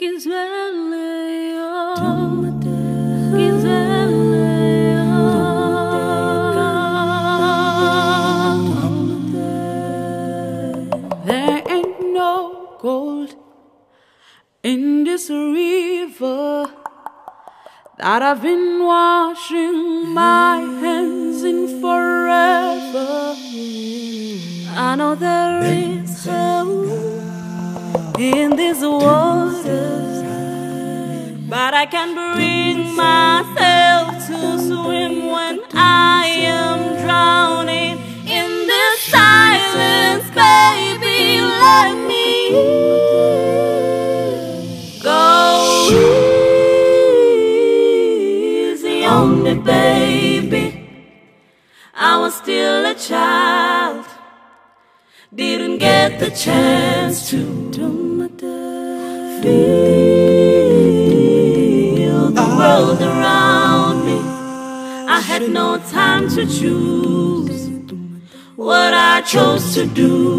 There ain't no gold in this river that I've been washing my hands in forever. I know there is hope in these waters, but I can't bring myself to swim when I am drowning in this silence, baby. Let me go easy on me, baby. I was still a child, didn't get the chance to feel the uh-huh. world around me. I had no time to choose what I chose to do.